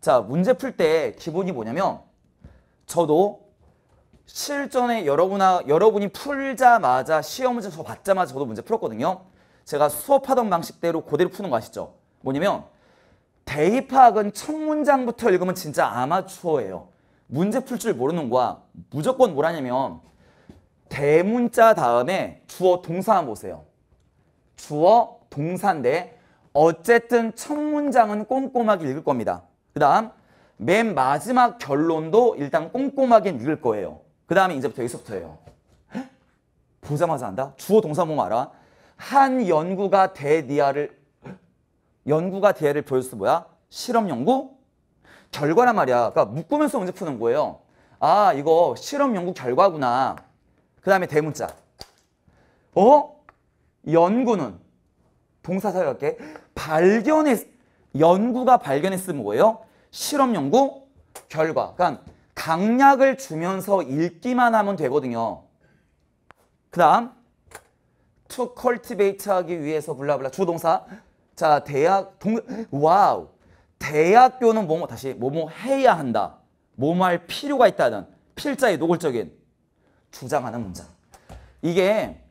자, 문제 풀 때 기본이 뭐냐면 저도 실전에 여러분아, 여러분이 풀자마자 시험 문제 저 받자마자 저도 문제 풀었거든요. 제가 수업하던 방식대로 그대로 푸는 거 아시죠? 뭐냐면 대입학은 첫 문장부터 읽으면 진짜 아마추어예요. 문제 풀 줄 모르는 거야. 무조건 뭐라냐면 대문자 다음에 주어 동사만 보세요. 주어 동사인데 어쨌든 첫 문장은 꼼꼼하게 읽을 겁니다. 그 다음 맨 마지막 결론도 일단 꼼꼼하게 읽을 거예요. 그 다음에 이제부터 여기서부터예요. 헉? 보자마자 한다? 주어 동사 보면 알아? 한 연구가 대디아를 연구가 대를 보여줬어 뭐야? 실험 연구? 결과란 말이야. 그러니까 묶으면서 문제 푸는 거예요. 아 이거 실험 연구 결과구나. 그 다음에 대문자. 어? 연구는 동사 사용할게. 발견했 연구가 발견했으면 뭐예요? 실험 연구 결과. 그러니까 강약을 주면서 읽기만 하면 되거든요. 그 다음 to cultivate 하기 위해서 blah blah 주동사. 자 대학 동 와우. 대학교는 뭐뭐 다시 뭐뭐 해야 한다. 뭐뭐 할 필요가 있다는 필자의 노골적인 주장하는 문장. 이게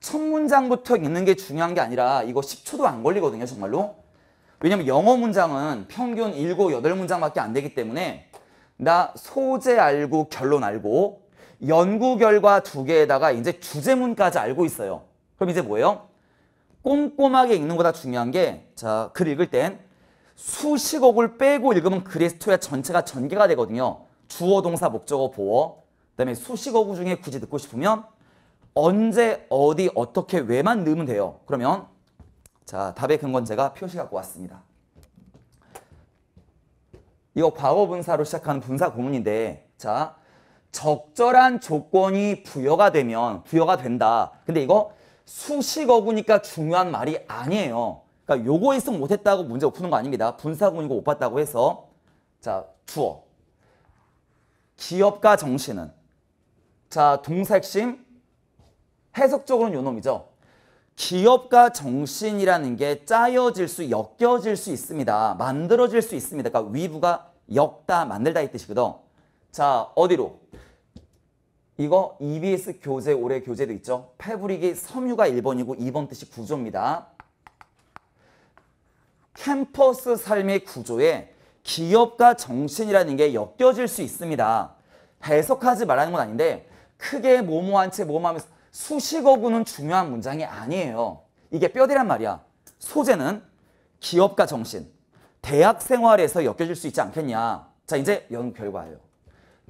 첫 문장부터 읽는 게 중요한 게 아니라 이거 10초도 안 걸리거든요 정말로 왜냐면 영어 문장은 평균 7, 8문장밖에 안 되기 때문에 나 소재 알고 결론 알고 연구 결과 두 개에다가 이제 주제문까지 알고 있어요. 그럼 이제 뭐예요? 꼼꼼하게 읽는 것보다 중요한 게, 자, 글 읽을 땐 수식어를 빼고 읽으면 스토리가 전체가 전개가 되거든요. 주어, 동사, 목적어, 보어. 그 다음에 수식어구 중에 굳이 듣고 싶으면 언제, 어디, 어떻게, 왜만 넣으면 돼요. 그러면 자, 답의 근건 제가 표시 갖고 왔습니다. 이거 과거 분사로 시작하는 분사 구문인데, 자, 적절한 조건이 부여가 되면 부여가 된다. 근데 이거 수식어구니까 중요한 말이 아니에요. 그러니까 요거 있으면 못했다고 문제 못 푸는 거 아닙니다. 분사구문이고 못 봤다고 해서 자 주어 기업가 정신은 자 동사 핵심 해석적으로는 요 놈이죠. 기업가 정신이라는 게 짜여질 수, 엮여질 수 있습니다. 만들어질 수 있습니다. 그러니까 위부가 엮다, 만들다 이 뜻이거든. 자, 어디로? 이거 EBS 교재, 올해 교재도 있죠. 패브릭이 섬유가 1번이고 2번 뜻이 구조입니다. 캠퍼스 삶의 구조에 기업가 정신이라는 게 엮여질 수 있습니다. 해석하지 말라는 건 아닌데 크게 뭐뭐한 채 뭐뭐하면서 수식어구는 중요한 문장이 아니에요. 이게 뼈대란 말이야. 소재는 기업가 정신, 대학 생활에서 엮여질 수 있지 않겠냐. 자 이제 연구 결과예요.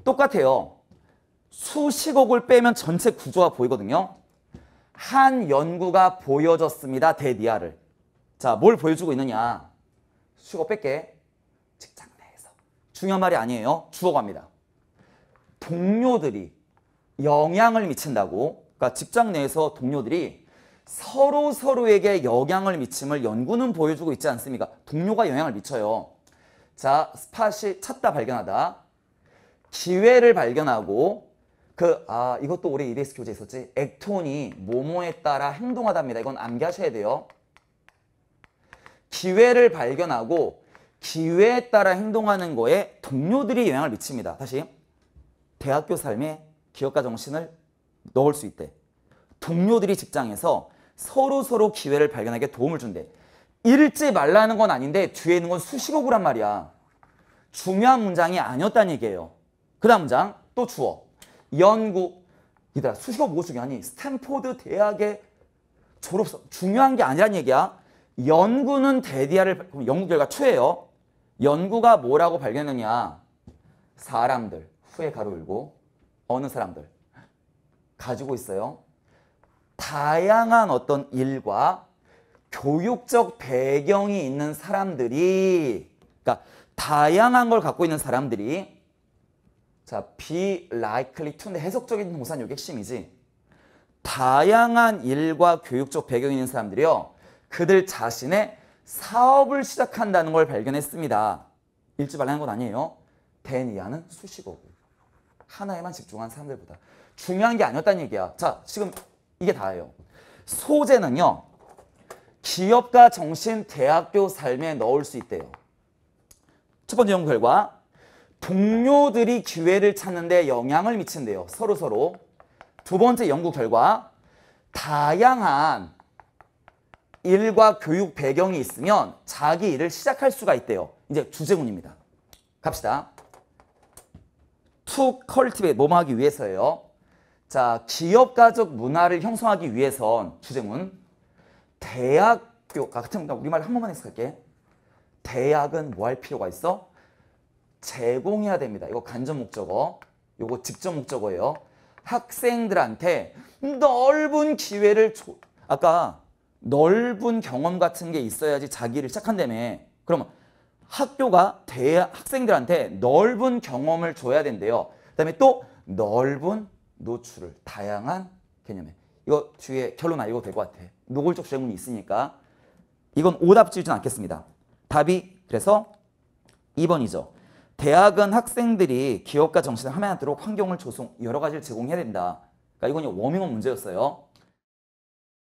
똑같아요. 수식어구를 빼면 전체 구조가 보이거든요. 한 연구가 보여졌습니다. 대디아를. 자, 뭘 보여주고 있느냐. 수식어 뺄게. 직장 내에서. 중요한 말이 아니에요. 주어갑니다. 동료들이 영향을 미친다고. 그러니까 직장 내에서 동료들이 서로 서로에게 영향을 미침을 연구는 보여주고 있지 않습니까? 동료가 영향을 미쳐요. 자, 스팟이 찾다 발견하다. 기회를 발견하고 그, 아, 이것도 올해 EBS 교재 있었지? 액톤이 뭐뭐에 따라 행동하답니다. 이건 암기하셔야 돼요. 기회를 발견하고 기회에 따라 행동하는 거에 동료들이 영향을 미칩니다. 다시. 대학교 삶에 기업가 정신을 넣을 수 있대. 동료들이 직장에서 서로 서로 기회를 발견하게 도움을 준대. 읽지 말라는 건 아닌데 뒤에 있는 건 수식어구란 말이야. 중요한 문장이 아니었다는 얘기예요. 그 다음 문장 또 주어. 연구. 이들아 수식어 뭐가 중요하니? 스탠포드 대학의 졸업서. 중요한 게 아니란 얘기야. 연구는 대디아를 연구 결과 최예요. 연구가 뭐라고 발견했느냐? 사람들 후에 가로 열고 어느 사람들 가지고 있어요. 다양한 어떤 일과 교육적 배경이 있는 사람들이 그러니까 다양한 걸 갖고 있는 사람들이 자, be likely to인데 해석적인 동사는 이게 핵심이지. 다양한 일과 교육적 배경이 있는 사람들이요. 그들 자신의 사업을 시작한다는 걸 발견했습니다. 읽지 말라는 건 아니에요. 된 이하는 수식어고. 하나에만 집중한 사람들보다. 중요한 게 아니었다는 얘기야. 자, 지금 이게 다예요. 소재는요. 기업가 정신 대학교 삶에 넣을 수 있대요. 첫 번째 연구 결과 동료들이 기회를 찾는데 영향을 미친대요. 서로 서로. 두 번째 연구 결과 다양한 일과 교육 배경이 있으면 자기 일을 시작할 수가 있대요. 이제 주제문입니다. 갑시다. To cultivate 뭐뭐 하기 위해서예요. 자, 기업가적 문화를 형성하기 위해선 주제문 대학교 아, 같은 우리말 한 번만 해석할게. 대학은 뭐 할 필요가 있어? 제공해야 됩니다. 이거 간접 목적어. 이거 직접 목적어예요. 학생들한테 넓은 기회를 줘. 아까 넓은 경험 같은 게 있어야지 자기를 시작한다며. 그러면 학교가 대학 학생들한테 넓은 경험을 줘야 된대요. 그다음에 또 넓은 노출을 다양한 개념에. 이거 뒤에 결론 알고 될 것 같아. 노골적 주제문이 있으니까 이건 오답 지우진 않겠습니다. 답이 그래서 2번이죠. 대학은 학생들이 기업가 정신을 함양하도록 환경을 조성 여러 가지를 제공해야 된다. 그러니까 이건 워밍업 문제였어요.